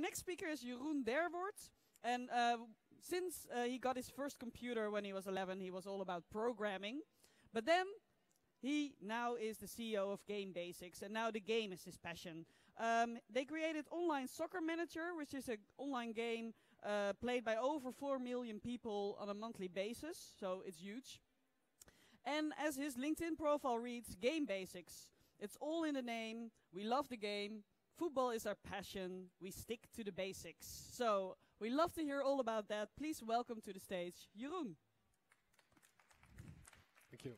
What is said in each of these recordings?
our next speaker is Jeroen Derwort. And uh, since uh, he got his first computer when he was 11, he was all about programming. But then he now is the CEO of Game Basics, and now the game is his passion. Um, they created Online Soccer Manager, which is an online game uh, played by over 4 million people on a monthly basis, so it's huge. And as his LinkedIn profile reads, Game Basics. It's all in the name. We love the game. Football is our passion. We stick to the basics. So we love to hear all about that. Please welcome to the stage, Jeroen. Thank you.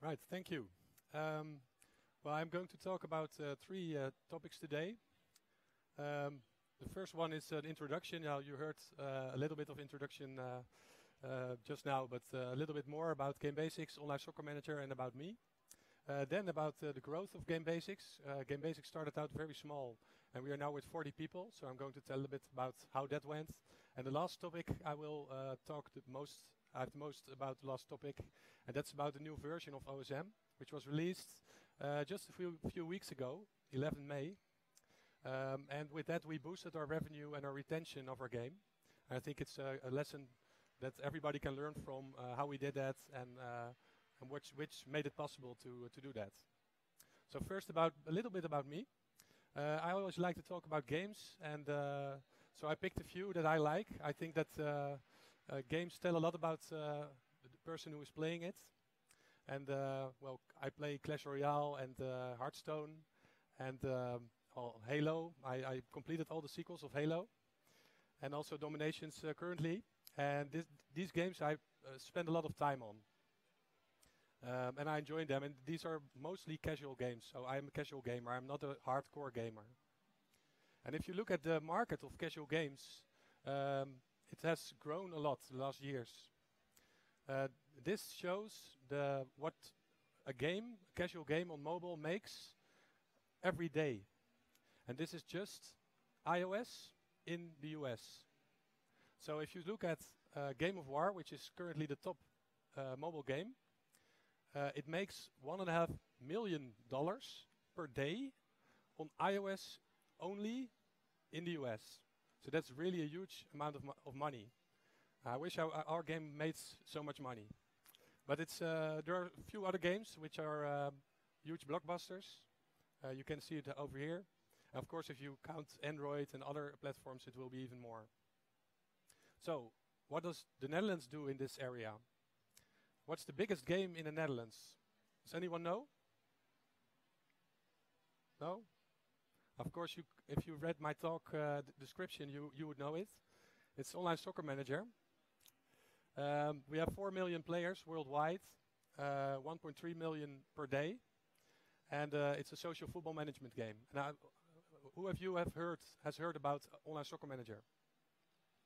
Right, thank you. Um, well, I'm going to talk about uh, three uh, topics today. Um, the first one is an introduction. Now, you heard uh, a little bit of introduction uh, uh, just now, but uh, a little bit more about Game Basics, Online Soccer Manager, and about me. Then about the growth of Game Basics. Game Basics started out very small, and we are now with 40 people. So I'm going to tell a bit about how that went. And the last topic, I will talk the most have the most about the last topic, and that's about the new version of OSM, which was released uh, just a few, few weeks ago, 11 May. Um, and with that, we boosted our revenue and our retention of our game. And I think it's a, a, lesson that everybody can learn from uh, how we did that and, uh, and which, which made it possible to, to do that. So first, about a little bit about me. Uh, I always like to talk about games, and uh, so I picked a few that I like. I think that uh, uh, games tell a lot about uh, the person who is playing it. And uh, well, I play Clash Royale and Hearthstone and um, Halo. I, I, completed all the sequels of Halo, and also Dominations currently. And this, these games I spend a lot of time on. Um, and I enjoy them. And these are mostly casual games. So I'm a casual gamer. I'm not a hardcore gamer. And if you look at the market of casual games, um, it has grown a lot the last years. Uh, this shows the what a game, a casual game on mobile makes every day. And this is just iOS in the US. So if you look at uh, Game of War, which is currently the top uh, mobile game, uh, it makes one and a half million dollars per day on iOS only in the US. So that's really a huge amount of, mo of money. I wish our, our, game made so much money. But it's, uh, there are a few other games which are uh, huge blockbusters. Uh, you can see it over here. of course, if you count Android and other platforms, it will be even more. So, what does the Netherlands do in this area? What's the biggest game in the Netherlands? Does anyone know? No? Of course, you, if you read my talk uh, description, you, you would know it. It's Online Soccer Manager. Um, we have 4 million players worldwide, uh, 1.3 million per day. And uh, it's a social football management game. Now, who of you have heard, has heard about Online Soccer Manager?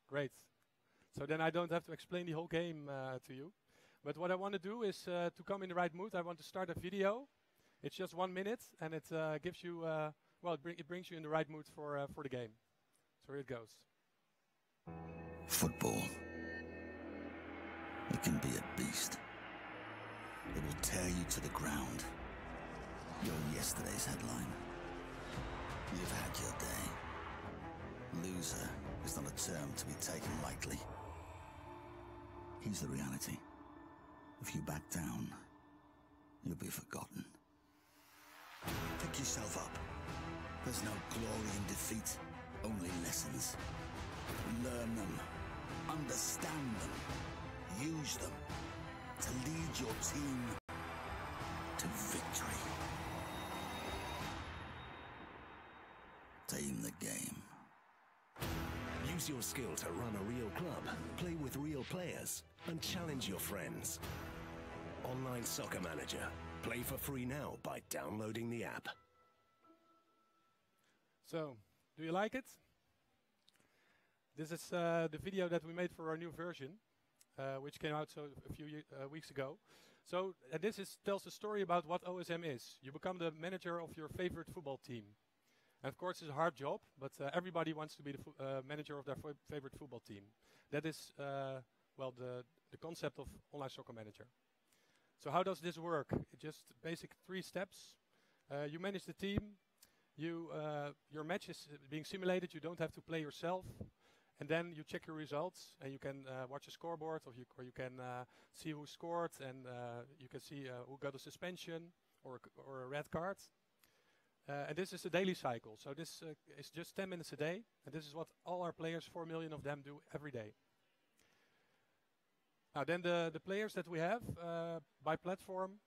Great. So then I don't have to explain the whole game uh, to you. But what I want to do is uh, to come in the right mood. I want to start a video. It's just one minute, and it uh, gives you well, it, it, brings you in the right mood for, uh, for the game. So here it goes. Football. It can be a beast. It will tear you to the ground. You're yesterday's headline. You've had your day. Loser is not a term to be taken lightly. Here's the reality. If you back down, you'll be forgotten. Pick yourself up there's no glory in defeat, only lessons. Learn them, understand them, use them to lead your team to victory. Tame the game. Use your skill to run a real club, play with real players, and challenge your friends. Online Soccer Manager. Play for free now by downloading the app. So, do you like it? This is uh, the video that we made for our new version, uh, which came out so a few uh, weeks ago. So, this is, tells a story about what OSM is. You become the manager of your favorite football team. And of course, it's a hard job, but uh, everybody wants to be the uh, manager of their favorite football team. That is, uh, well, the, the concept of online soccer manager. So how does this work? Just basic three steps. you manage the team, you uh, your match is being simulated. You don't have to play yourself, and then you check your results, and you can uh, watch a scoreboard, or you or you can uh, see who scored, and uh, you can see uh, who got a suspension or a or a red card. Uh, and this is a daily cycle. So this uh, is just 10 minutes a day, and this is what all our players, 4 million of them, do every day. Now then, the the players that we have uh, by platform.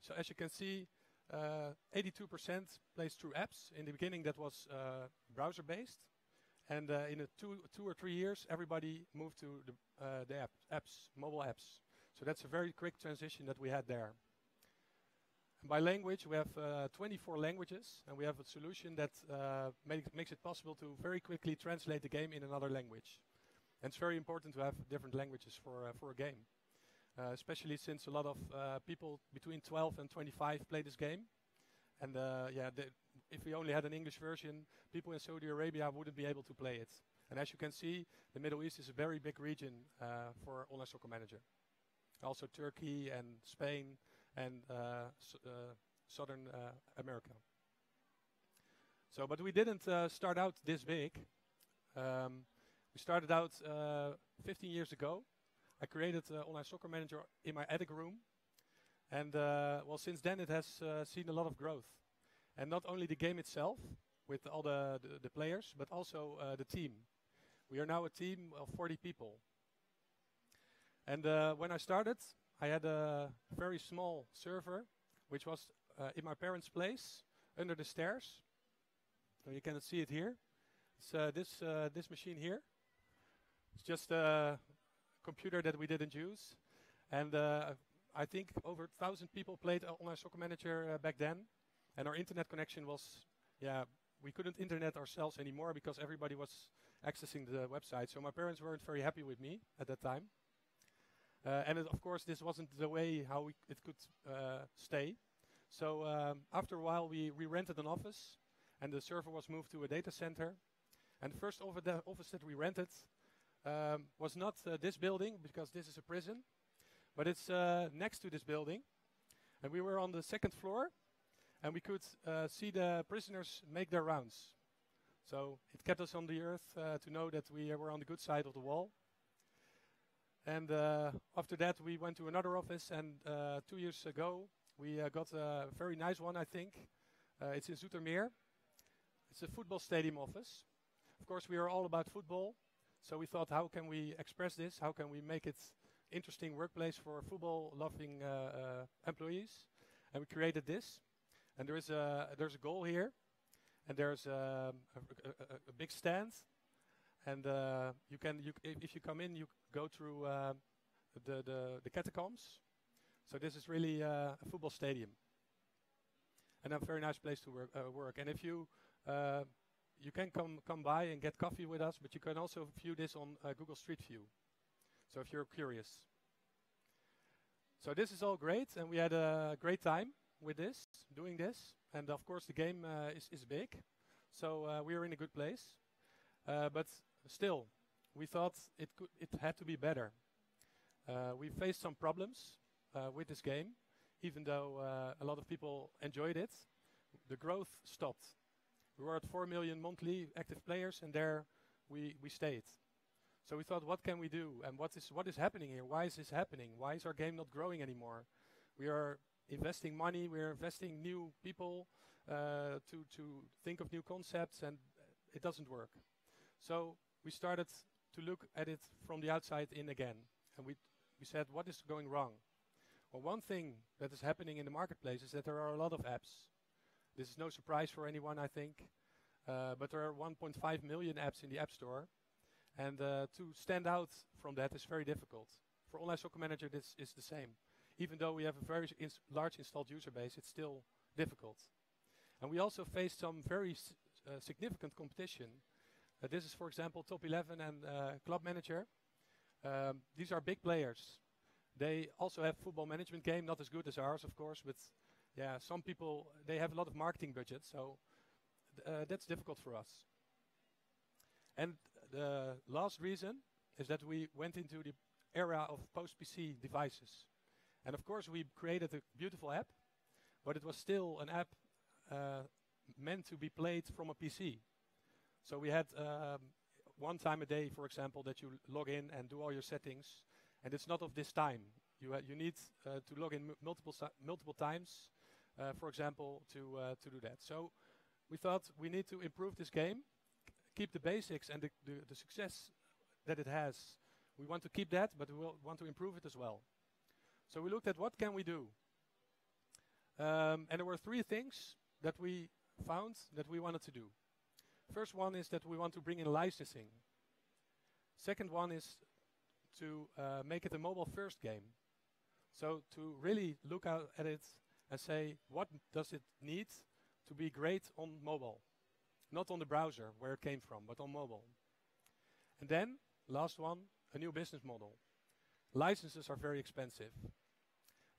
So as you can see, uh, 82% plays through apps. In the beginning, that was uh, browser-based, and uh, in two, two or three years, everybody moved to the, uh, the app, apps, mobile apps. So that's a very quick transition that we had there. And by language, we have uh, 24 languages, and we have a solution that uh, make, makes it possible to very quickly translate the game in another language. And it's very important to have different languages for, uh, for a game uh, especially since a lot of uh, people between 12 and 25 play this game. And yeah, if we only had an English version, people in Saudi Arabia wouldn't be able to play it. And as you can see, the Middle East is a very big region uh, for Online Soccer Manager. Also Turkey and Spain and uh, uh, Southern America. So, but we didn't start out this big. Um, we started out uh, 15 years ago I created uh, Online Soccer Manager in my attic room. And uh, well, since then it has uh, seen a lot of growth. And not only the game itself, with all the, the, the players, but also uh, the team. We are now a team of 40 people. And uh, when I started, I had a very small server, which was in my parents' place, under the stairs. So you cannot see it here. It's this, this machine here. It's just a computer that we didn't use. And uh, I think over 1,000 people played uh, Online Soccer Manager uh, back then. And our internet connection was, yeah, we couldn't internet ourselves anymore because everybody was accessing the website. So my parents weren't very happy with me at that time. Uh, and it, of course, this wasn't the way how it could uh, stay. So um, after a while, we, we rented an office, and the server was moved to a data center. And the first office that we rented um, was not uh, this building because this is a prison, but it's uh, next to this building. And we were on the second floor, and we could uh, see the prisoners make their rounds. So it kept us on the earth to know that we were on the good side of the wall. And uh, after that, we went to another office, and uh, two years ago, we uh, got a very nice one, I think. It's in Zoetermeer. It's a football stadium office. Of course, we are all about football, so we thought, how can we express this? How can we make it interesting workplace for football-loving uh, uh, employees? And we created this. And there is a there's a goal here, and there's a, a, a, a big stand, and uh, you can you if, you come in, you go through uh, the, the the catacombs. So this is really a football stadium, and a very nice place to work. Uh, work. And if you uh, you can come come by and get coffee with us, but you can also view this on uh, Google Street View. So if you're curious. So this is all great, and we had a great time with this, doing this, and of course the game uh, is is big, so uh, we are in a good place. Uh, but still, we thought it could it had to be better. Uh, we faced some problems uh, with this game, even though a lot of people enjoyed it. The growth stopped. We were at 4 million monthly active players, and there we, we stayed. So we thought, what can we do? And what is, what is happening here? Why is this happening? Why is our game not growing anymore? We are investing money, we are investing new people uh, to, to think of new concepts, and it doesn't work. So we started to look at it from the outside in again. And we, we said, what is going wrong? Well, one thing that is happening in the marketplace is that there are a lot of apps. This is no surprise for anyone, I think. Uh, but there are 1.5 million apps in the App Store. And uh, to stand out from that is very difficult. For Online Soccer Manager, this is the same. Even though we have a very ins- large installed user base, it's still difficult. And we also face some very uh, significant competition. Uh, this is, for example, Top 11 and uh, Club Manager. Um, these are big players. They also have football management game, not as good as ours, of course, but yeah, some people they have a lot of marketing budget, so uh, that's difficult for us. And the last reason is that we went into the era of post PC devices, and of course we created a beautiful app, but it was still an app uh, meant to be played from a PC. So we had um, one time a day, for example, that you log in and do all your settings, and it's not of this time. You you need uh, to log in multiple multiple times, uh, for example, to uh, to do that. So we thought we need to improve this game, keep the basics and the, the, the success that it has. We want to keep that, but we want to improve it as well. So we looked at what can we do. Um, and there were three things that we found that we wanted to do. First one is that we want to bring in licensing. Second one is to uh, make it a mobile first game. So to really look at it and say, what does it need to be great on mobile? Not on the browser where it came from, but on mobile. And then, last one, a new business model. Licenses are very expensive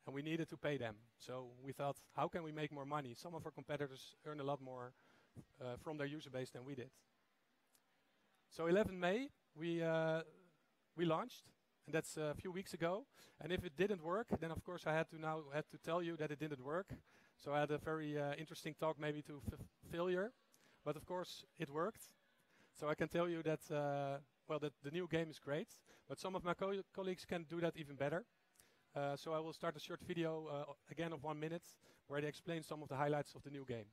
and we needed to pay them. So we thought, how can we make more money? Some of our competitors earn a lot more uh, from their user base than we did. So 11 May, we uh, we launched, and that's a few weeks ago. And if it didn't work, then of course I had to now had to tell you that it didn't work. So I had a very uh, interesting talk, maybe to failure, but of course it worked. So I can tell you that uh, well that the new game is great, but some of my co colleagues can do that even better. Uh, so I will start a short video uh, again of one minute where they explain some of the highlights of the new game.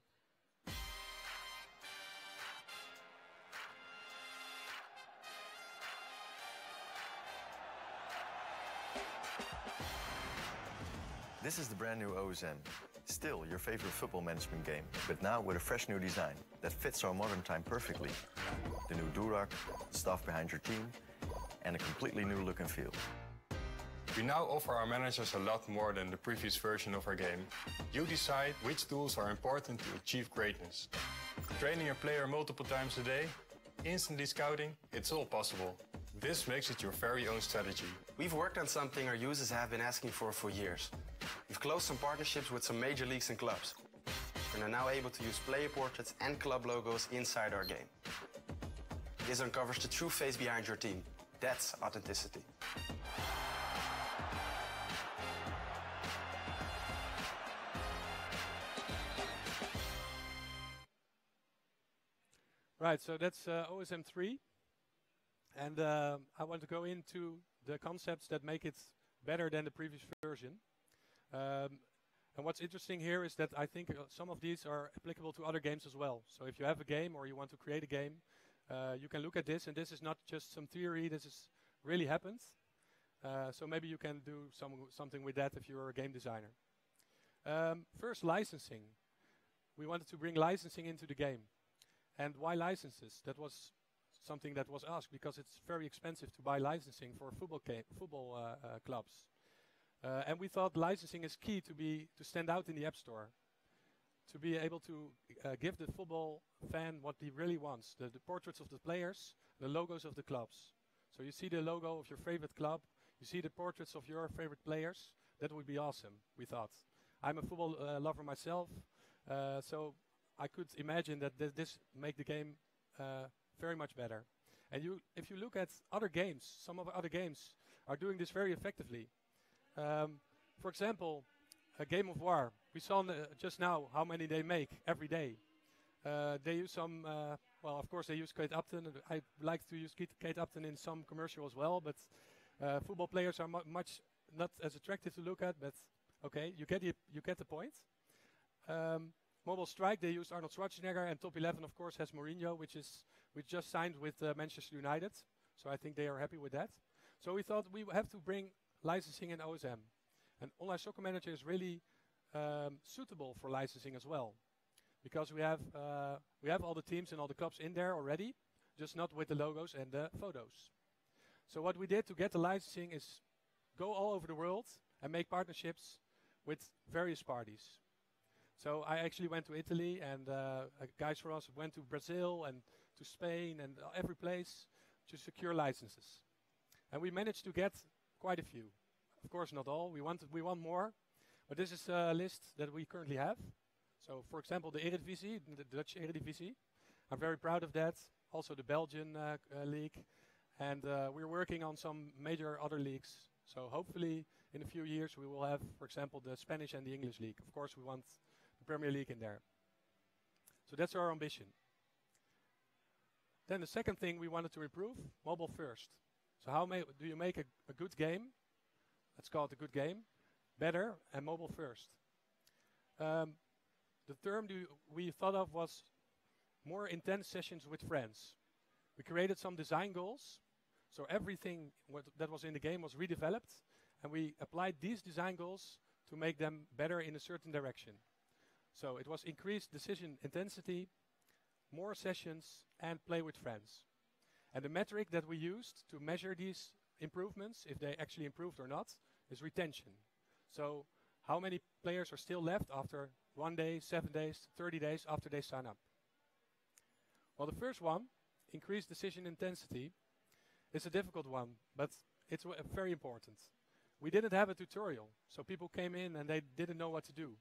This is the brand new OSM. Still your favorite football management game, but now with a fresh new design that fits our modern time perfectly. The new Durak, the staff behind your team, and a completely new look and feel. We now offer our managers a lot more than the previous version of our game. You decide which tools are important to achieve greatness. Training a player multiple times a day, instantly scouting, it's all possible. This makes it your very own strategy. We've worked on something our users have been asking for for years. We've closed some partnerships with some major leagues and clubs and are now able to use player portraits and club logos inside our game. This uncovers the true face behind your team. That's authenticity. Right, so that's uh, OSM 3. And uh, I want to go into the concepts that make it better than the previous version. Um, and what's interesting here is that I think uh, some of these are applicable to other games as well. So if you have a game or you want to create a game, uh, you can look at this, and this is not just some theory. This is really happens. Uh, so maybe you can do some something with that if you're a game designer. Um, first, licensing. We wanted to bring licensing into the game. And why licenses? That was something that was asked because it's very expensive to buy licensing for football football uh, uh, clubs. Uh, and we thought licensing is key to be to stand out in the app store, to be able to uh, give the football fan what he really wants: the, the portraits of the players, the logos of the clubs. So you see the logo of your favorite club, you see the portraits of your favorite players. That would be awesome. We thought. I'm a football uh, lover myself, uh, so I could imagine that th this make the game uh, very much better. And you, if you look at other games, some of other games are doing this very effectively. Um, for example, a Game of War. We saw uh, just now how many they make every day. Uh, they use some, uh, well, of course they use Kate Upton. I like to use Kate Upton in some commercial as well, but uh, football players are mu much not as attractive to look at, but okay, you get the, you get the point. Um, Mobile Strike, they used Arnold Schwarzenegger, and Top 11, of course, has Mourinho, which is which just signed with uh, Manchester United. So I think they are happy with that. So we thought we have to bring licensing and OSM, and Online Soccer Manager is really um, suitable for licensing as well, because we have uh, we have all the teams and all the clubs in there already, just not with the logos and the photos. So what we did to get the licensing is go all over the world and make partnerships with various parties. So I actually went to Italy, and uh, guys from us went to Brazil and to Spain and every place to secure licenses. And we managed to get quite a few. Of course, not all. We want we want more, but this is a list that we currently have. So, for example, the Eredivisie, the Dutch Eredivisie. I'm very proud of that. Also, the Belgian uh, uh, league, and uh, we're working on some major other leagues. So, hopefully, in a few years, we will have, for example, the Spanish and the English league. Of course, we want the Premier League in there. So that's our ambition. Then the second thing we wanted to improve, mobile first. So how may, do you make a, a good game? Let's call it a good game. Better and mobile first. Um, the term we thought of was more intense sessions with friends. We created some design goals. So everything that was in the game was redeveloped. And we applied these design goals to make them better in a certain direction. So it was increased decision intensity, more sessions, and play with friends. And the metric that we used to measure these improvements, if they actually improved or not, is retention. So how many players are still left after one day, seven days, 30 days after they sign up? Well, the first one, increased decision intensity, is a difficult one, but it's very important. We didn't have a tutorial, so people came in and they didn't know what to do.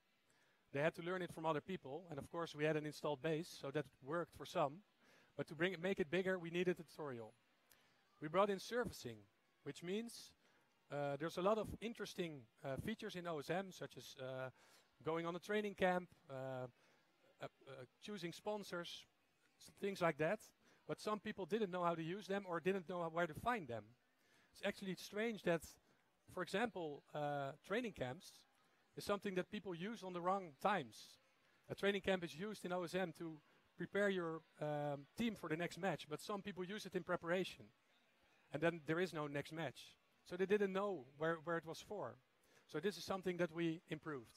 They had to learn it from other people, and of course we had an installed base, so that worked for some. But to bring it, make it bigger, we needed a tutorial. We brought in servicing, which means uh, there's a lot of interesting uh, features in OSM, such as uh, going on a training camp, uh, uh, uh, choosing sponsors, things like that. But some people didn't know how to use them or didn't know where to find them. It's actually strange that, for example, training camps is something that people use on the wrong times. A training camp is used in OSM to prepare your um, team for the next match, but some people use it in preparation. And then there is no next match. So they didn't know where, where it was for. So this is something that we improved.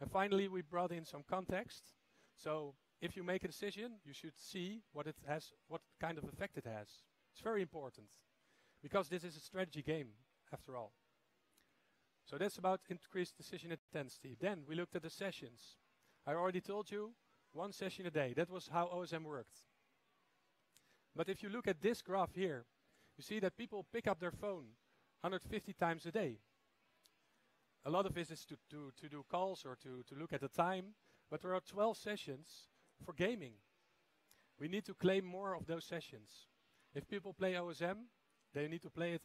And finally, we brought in some context. So if you make a decision, you should see what it has, what kind of effect it has. It's very important because this is a strategy game after all. So that's about increased decision intensity. Then we looked at the sessions. I already told you one session a day. That was how OSM worked. But if you look at this graph here, you see that people pick up their phone 150 times a day. A lot of it is to, to, to do calls or to, to look at the time, but there are 12 sessions for gaming. We need to claim more of those sessions. If people play OSM, they need to play it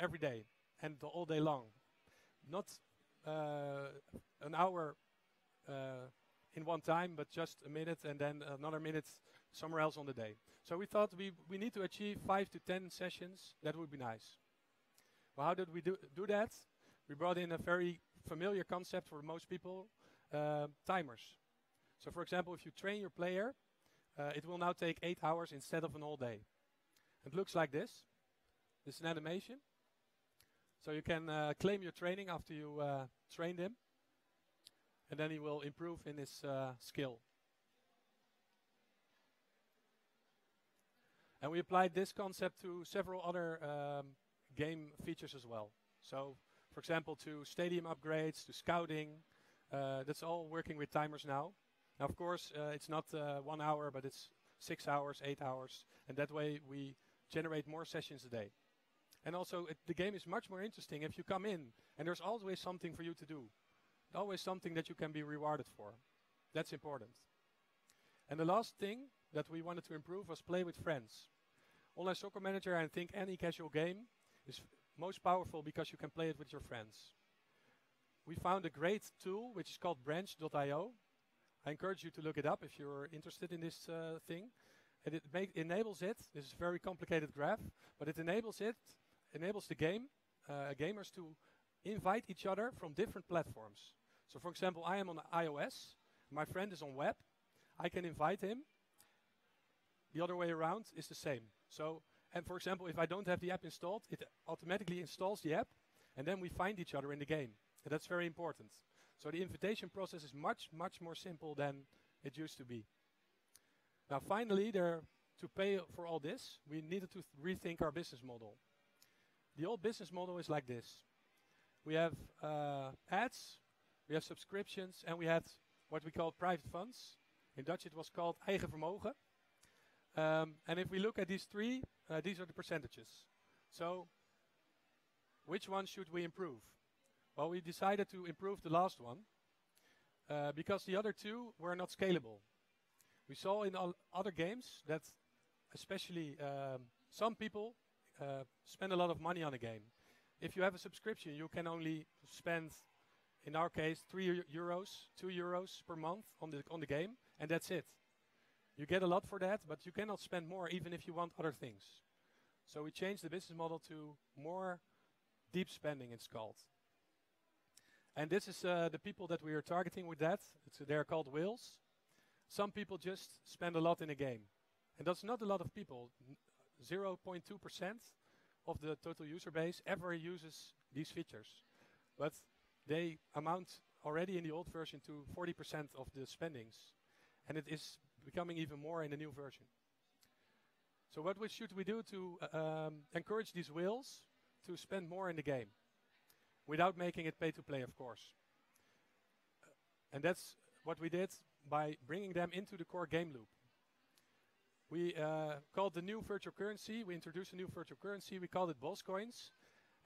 every day and all day long. Not uh, an hour uh, in one time, but just a minute and then another minute somewhere else on the day. So we thought we, we need to achieve five to ten sessions. That would be nice. Well, how did we do, do that? We brought in a very familiar concept for most people, uh, timers. So for example, if you train your player, uh, it will now take eight hours instead of an whole day. It looks like this. This is an animation. So you can uh, claim your training after you uh, trained him, and then he will improve in his uh, skill. And we applied this concept to several other um, game features as well. So, for example, to stadium upgrades, to scouting. Uh, that's all working with timers now. Now, of course, uh, it's not uh, one hour, but it's six hours, eight hours, and that way we generate more sessions a day. And also, it, the game is much more interesting if you come in and there's always something for you to do. Always something that you can be rewarded for. That's important. And the last thing that we wanted to improve was play with friends. Online Soccer Manager, I think any casual game is most powerful because you can play it with your friends. We found a great tool which is called branch.io. I encourage you to look it up if you're interested in this uh, thing. And it enables it, this is a very complicated graph, but it enables it, enables the game, uh, gamers to invite each other from different platforms. So for example, I am on iOS, my friend is on web, I can invite him. The other way around is the same. So and for example, if I don't have the app installed, it automatically installs the app, and then we find each other in the game. And that's very important. So the invitation process is much, much more simple than it used to be. Now, finally, there, to pay for all this, we needed to rethink our business model. The old business model is like this. We have uh, ads, we have subscriptions, and we had what we call private funds. In Dutch, it was called eigen vermogen. Um, and if we look at these three, uh, these are the percentages. So which one should we improve? Well, we decided to improve the last one uh, because the other two were not scalable. We saw in other games that especially um, some people uh, spend a lot of money on a game. If you have a subscription, you can only spend, in our case, three euros, two euros per month on the on the game, and that's it. You get a lot for that, but you cannot spend more even if you want other things. So we changed the business model to more deep spending, it's called. And this is uh, the people that we are targeting with that. It's, they're called whales. Some people just spend a lot in a game. And that's not a lot of people. 0.2% of the total user base ever uses these features. But they amount already in the old version to 40% of the spendings. And it is becoming even more in the new version. So what should we do to uh, um, encourage these whales to spend more in the game? Without making it pay to play, of course. and that's what we did by bringing them into the core game loop. We uh, called the new virtual currency. We introduced a new virtual currency. We called it Boss Coins.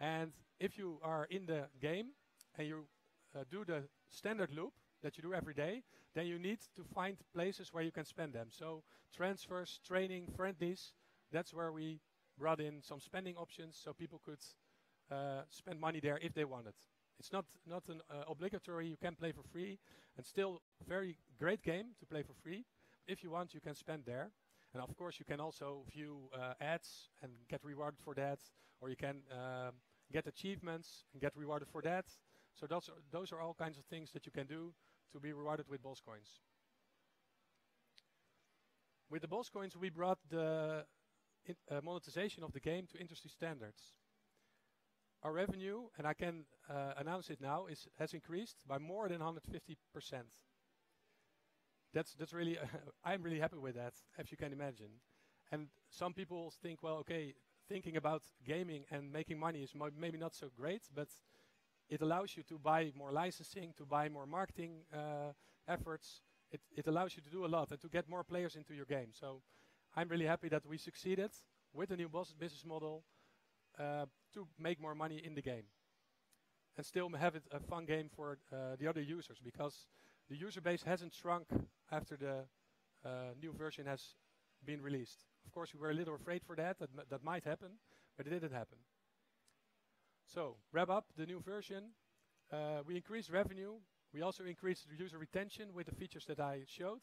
And if you are in the game and you uh, do the standard loop that you do every day, then you need to find places where you can spend them. So transfers, training, friendlies, that's where we brought in some spending options so people could uh, spend money there if they wanted. It's not not an uh, obligatory. You can play for free, and still very great game to play for free. If you want, you can spend there. And of course, you can also view uh, ads and get rewarded for that, or you can um, get achievements and get rewarded for that. So those are, those are all kinds of things that you can do to be rewarded with boss coins. With the boss coins, we brought the uh, monetization of the game to industry standards. Our revenue, and I can uh, announce it now, is has increased by more than 150 percent that's that's really I'm really happy with that, as you can imagine. And some people think, well, okay, thinking about gaming and making money is maybe not so great, but it allows you to buy more licensing, to buy more marketing uh, efforts. It, it allows you to do a lot and to get more players into your game. So I'm really happy that we succeeded with the new business model uh, to make more money in the game and still have it a fun game for uh, the other users because the user base hasn't shrunk after the uh, new version has been released. Of course, we were a little afraid for that, that, that might happen, but it didn't happen. So, wrap up the new version. Uh, we increased revenue. We also increased user retention with the features that I showed.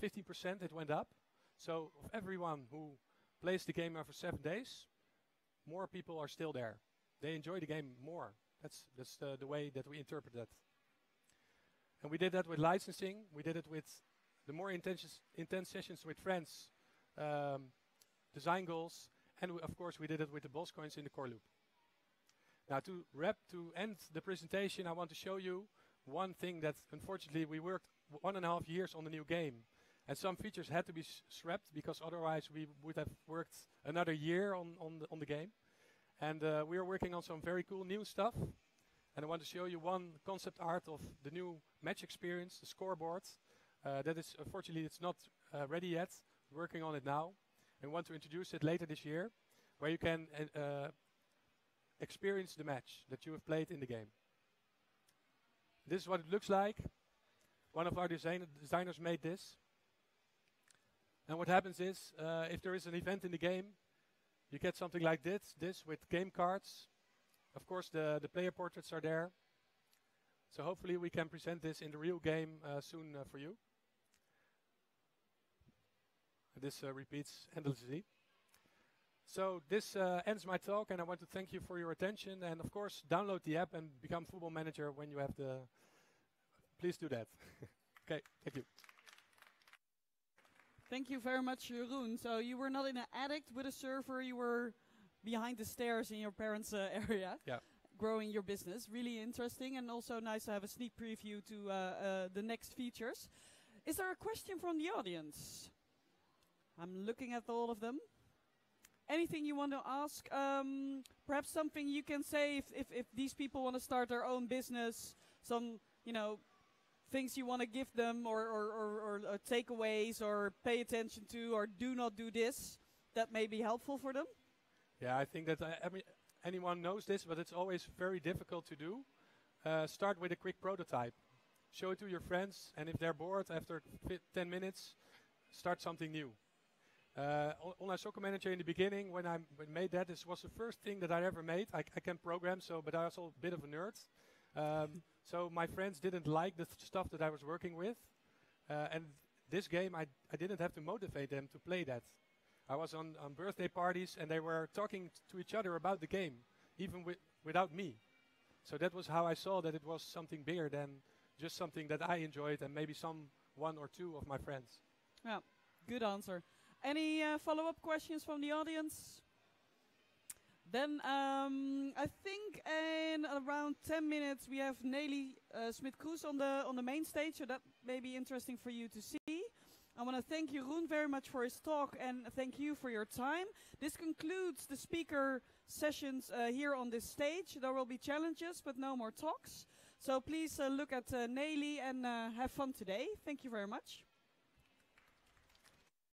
15% it went up. So, of everyone who plays the game over seven days, more people are still there. They enjoy the game more. That's, that's the, the way that we interpret that. And we did that with licensing. We did it with the more intense, intense sessions with friends, um, design goals, and of course we did it with the boss coins in the core loop. Now to wrap, to end the presentation, I want to show you one thing that unfortunately we worked one and a half years on the new game. And some features had to be scrapped because otherwise we would have worked another year on, on, the, on the game. And uh, we are working on some very cool new stuff. And I want to show you one concept art of the new match experience, the scoreboard. Uh, that is, unfortunately, it's not uh, ready yet. Working on it now. And want to introduce it later this year, where you can uh, experience the match that you have played in the game. This is what it looks like. One of our design designers made this. And what happens is, uh, if there is an event in the game, you get something like this, this with game cards, of course, the, the player portraits are there. So hopefully we can present this in the real game uh, soon uh, for you. This uh, repeats endlessly. So this uh, ends my talk, and I want to thank you for your attention. And of course, download the app and become Football Manager when you have the. Please do that. okay, thank you. Thank you very much, Jeroen. So you were not in an attic with a server, you were behind the stairs in your parents' uh, area. Yeah. Growing your business, really interesting, and also nice to have a sneak preview to uh, uh, the next features. Is there a question from the audience? I'm looking at all of them. Anything you want to ask? Um, perhaps something you can say if, if, if these people want to start their own business. Some, you know, things you want to give them, or, or, or, or, or takeaways, or pay attention to, or do not do this that may be helpful for them. Yeah, I think that uh, every, anyone knows this, but it's always very difficult to do. Uh, start with a quick prototype. Show it to your friends, and if they're bored after 10 minutes, start something new. Uh, online soccer manager in the beginning, when I made that, this was the first thing that I ever made. I, I can program, so but I was also a bit of a nerd. Um, so my friends didn't like the th stuff that I was working with, uh, and this game, I, I didn't have to motivate them to play that. I was on, on birthday parties and they were talking to each other about the game, even wi- without me. So that was how I saw that it was something bigger than just something that I enjoyed and maybe some one or two of my friends. Yeah, good answer. Any uh, follow-up questions from the audience? Then um, I think in around 10 minutes we have Neelie uh, Smit-Kroes on the on the main stage, so that may be interesting for you to see. I want to thank Jeroen very much for his talk and thank you for your time. This concludes the speaker sessions uh, here on this stage. There will be challenges, but no more talks. So please uh, look at uh, Neelie and uh, have fun today. Thank you very much.